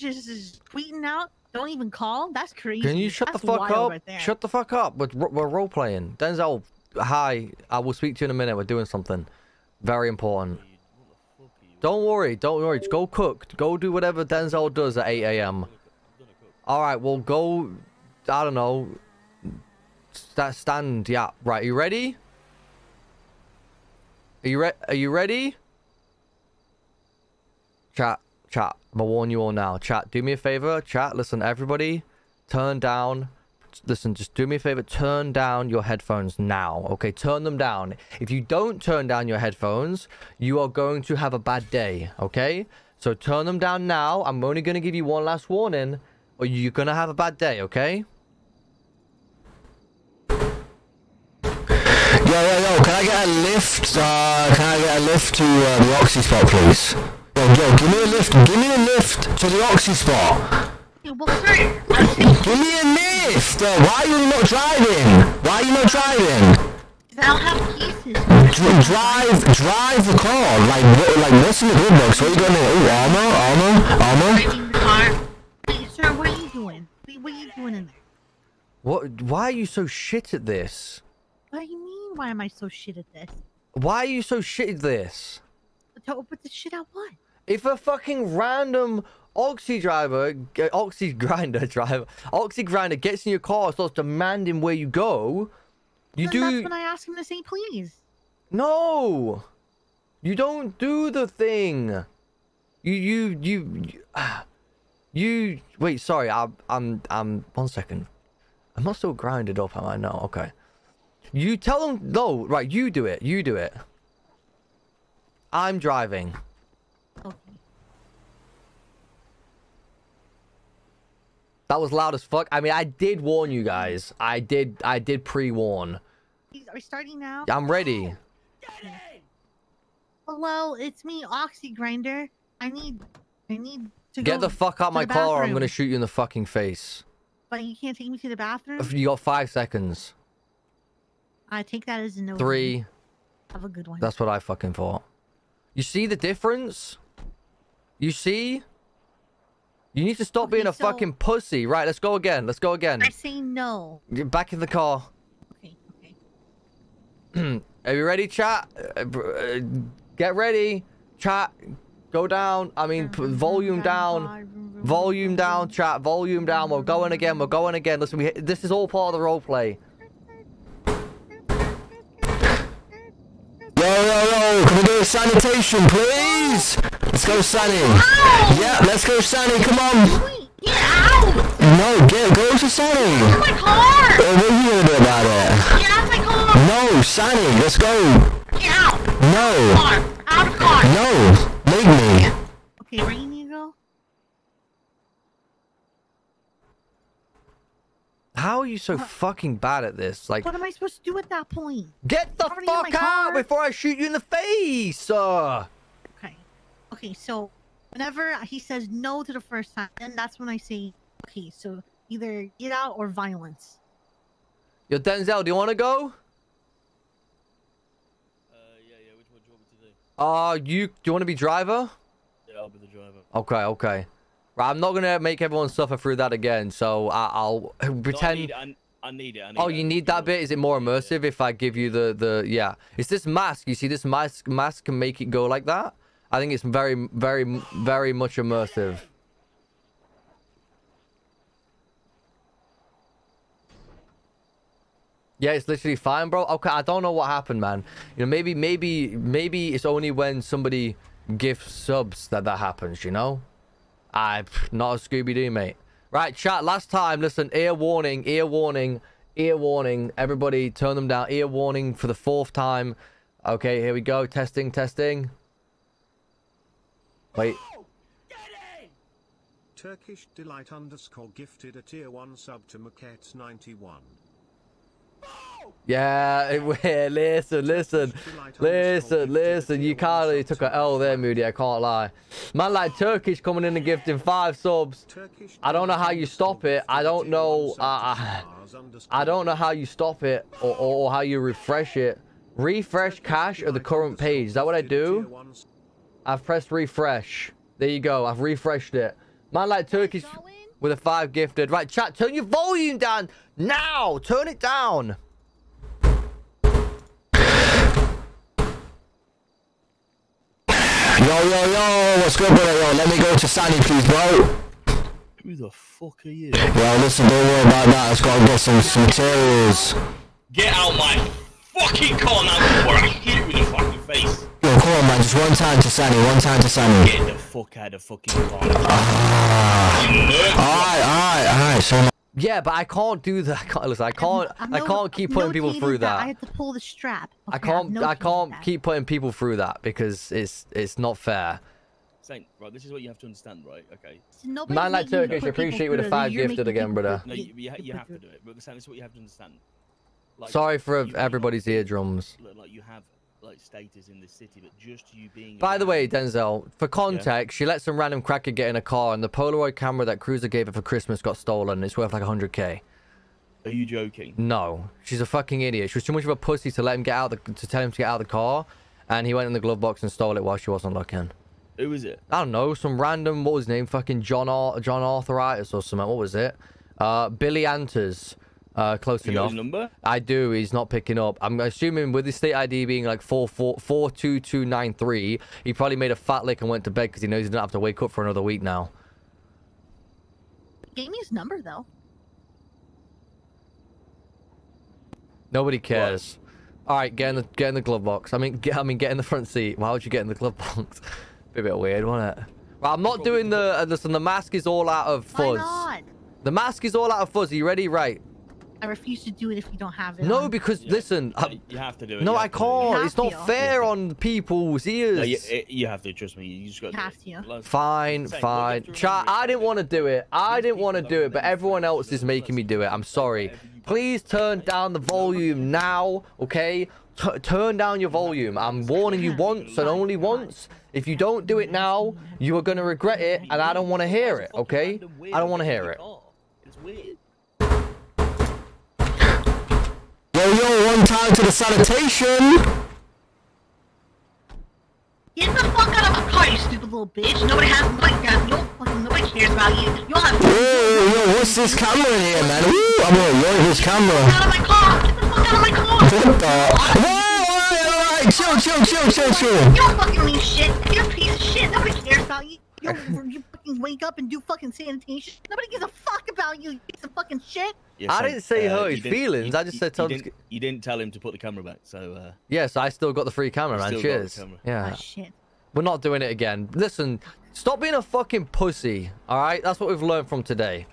there just, just tweeting out. Don't even call. That's crazy. Can you shut That's the fuck up? Right shut the fuck up. We're, we're role playing. Denzel, hi. I will speak to you in a minute. We're doing something very important. Don't worry. Don't worry. Just go cook. Go do whatever Denzel does at 8 a.m. All right. Well, go. I don't know. St- stand. Yeah. Right. You ready? Are you re- Are you ready? Chat. Chat. I'm gonna warn you all now. Chat. Do me a favor. Chat. Listen, everybody. Turn down. Listen, just do me a favor. Turn down your headphones now. Okay, turn them down. If you don't turn down your headphones, you are going to have a bad day. Okay, so turn them down now. I'm only gonna give you one last warning, or you're gonna have a bad day. Okay. Yo, yo, yo, can I get a lift? Uh, can I get a lift to uh, the Oxy spot, please? Yo, yo, give me a lift. Give me a lift to the Oxy spot. Yeah, well, sir, I think Give me a lift. Uh, why are you not driving? Why are you not driving? I don't have pieces. Dr- drive, drive the car. Like, what, like, what's in the glove box? What are you gonna do? Ooh, armor, armor, armor. Driving the car. Wait, sir, what are you doing? Wait, what are you doing in there? What? Why are you so shit at this? What do you mean? Why am I so shit at this? Why are you so shit at this? But but the shit at what? If a fucking random Oxy driver, Oxy grinder driver, Oxy grinder gets in your car and starts demanding where you go, you Then That's do when I ask him to say please. no. You don't do the thing. You you you you, you wait. Sorry, I'm I'm I'm one second. I'm not still grinded up, am I? No. Okay. You tell them no. Right, you do it. You do it. I'm driving. Okay. That was loud as fuck. I mean, I did warn you guys. I did. I did pre-warn. Are we starting now? I'm ready. Hello, it's me, Oxy Grinder. I need, I need to Get the fuck out my car. or I'm gonna shoot you in the fucking face. But you can't take me to the bathroom. You got five seconds. I take that as a no. Three. Have a good one. That's what I fucking thought. You see the difference? You see? You need to stop Okay, being a so- fucking pussy. Right, let's go again. Let's go again. I say no. Get Back in the car. Okay, okay. Are you ready, chat? Uh, br- uh, Get ready. Chat. Go down. I mean, p- volume down. Volume down, chat. Volume down. We're going again. We're going again. Listen, we, this is all part of the roleplay. Yo, yo, yo, can we do a sanitation, please? Let's go, Sunny. Yeah, let's go, Sunny. Come on. Wait, get out! No, get go to Sunny. My car! Uh, what are you gonna do about it? Get out of my car! No, Sunny, let's go. Get out! No, Car! Out of car! no, leave me. Okay, where you need to go? How are you so fucking bad at this? Like, What am I supposed to do at that point? get the already in my fuck out car. before I shoot you in the face! Uh, Okay. Okay, so whenever he says no to the first time, then that's when I say, okay, so either get out or violence. yo, Denzel, do you want to go? Uh, yeah, yeah. Which one do you want me to do? Uh, you do you want to be driver? Yeah, I'll be the driver. Okay, okay. Right, I'm not gonna make everyone suffer through that again. So I, I'll No, I pretend. need. I, I need it. I need Oh, it. you need that bit? Is it more Yeah, yeah. immersive if I give you the the yeah? It's this mask. You see, this mask mask can make it go like that. I think it's very very very much immersive. Yeah, it's literally fine, bro. Okay, I don't know what happened, man. You know, maybe maybe maybe it's only when somebody gifts subs that that happens. You know, I not a Scooby Doo, mate. Right, chat. Last time, listen. Ear warning. Ear warning. Ear warning. Everybody, turn them down. Ear warning for the fourth time. Okay, here we go. Testing, testing. Wait. Turkish delight underscore gifted a tier 1 sub to Maquette 91. Yeah, it, listen, listen, listen, listen. You kind of took a L there, Moody. I can't lie. Man, like Turkish coming in and gifting five subs. I don't know how you stop it. I don't know. Uh, I don't know how you stop it or, or how you refresh it. Refresh cache of the current page. Is that what I do? I've pressed refresh. There you go. I've refreshed it. Man like Turkish with a five gifted. Right, chat, turn your volume down now. Turn it down. Yo, yo, yo, what's good, brother? Yo, let me go to Sunny, please, bro. Who the fuck are you? Yo, listen, don't worry about that. Let's go and get some, some materials. Get out my fucking car now before I hit you with a fucking face. Yo, come on, man. Just one time to Sunny, one time to Sunny. Get the fuck out of fucking car. Ah. Alright, alright, alright. So, Yeah, but I can't do that. I can't, listen, I can't. I've I no- can't keep putting people notated through I that. have to pull the strap. I Okay, I've can't. I notated can't keep putting people through that because it's it's not fair. Saint, right, this is what you have to understand, right? Okay. Nobody's Man like Turkish, appreciate with a five gifted again, brother. No, you, you, you have to do it, but Saint, this is what you have to understand. Like, Sorry for you- everybody's eardrums. Like you have like status in this city, but just you being. By the way, Denzel, for context, she let some random cracker get in a car, and the Polaroid camera that Cruiser gave her for Christmas got stolen. It's worth like 100k. Are you joking? No, she's a fucking idiot. She was too much of a pussy to let him get out the to tell him to get out of the car, and he went in the glove box and stole it while she wasn't looking. Who is it? I don't know, some random what was his name? Fucking John Ar- John Arthuritis or something. What was it? Uh, Billy Anters. Uh, close You got enough. his number? I do. He's not picking up. I'm assuming with his state ID being like four four four two two nine three, he probably made a fat lick and went to bed because he knows he doesn't have to wake up for another week now. Gave me his number though. Nobody cares. All right, get in the get in the glove box. I mean, get, I mean, get in the front seat. Why would you get in the glove box? Be a bit weird, wasn't it? Well, I'm not doing the. Uh, listen, the mask is all out of Why fuzz. not? The mask is all out of fuzz. Are you ready? Right. I refuse to do it if you don't have it. No, on. because Yeah, listen. I- you have to do it. no, I have to do it. can't. It's not to. fair on people's ears. No, you, you have to trust me. You just got You have to. Like, Fine, Saying, fine. look, you have to Chat, I didn't want to do it. I didn't want to do it, but everyone else is making me do it. I'm sorry. Please turn down the volume now, okay? T- turn down your volume. I'm warning you once and only once. If you don't do it now, you are going to regret it, and I don't want to hear it, okay? I don't want to hear it. It's weird. Time to the sanitation. Get the fuck out of my car, you stupid little bitch. Nobody has nobody has no fucking nobody cares about you. You don't have Yo, yo, what's this camera in here, man? Woo, I'm gonna yo, his Get camera. out of my car! Get the fuck out of my car! What the? Whoa, alright, alright, chill, chill, chill, chill, chill. You don't fucking mean shit. You're a piece of shit. Nobody cares about you. You, you fucking wake up and do fucking sanitation. Nobody gives a fuck about you, you piece of fucking shit. Yeah, I so, didn't say uh, hurt his feelings, you- I just you- said tell you him didn't, you didn't tell him to put the camera back. So uh, Yes, I still got the free camera, man. still got the Cheers. camera. Yeah. Ah, shit. We're not doing it again. Listen, stop being a fucking pussy, alright? That's what we've learned from today.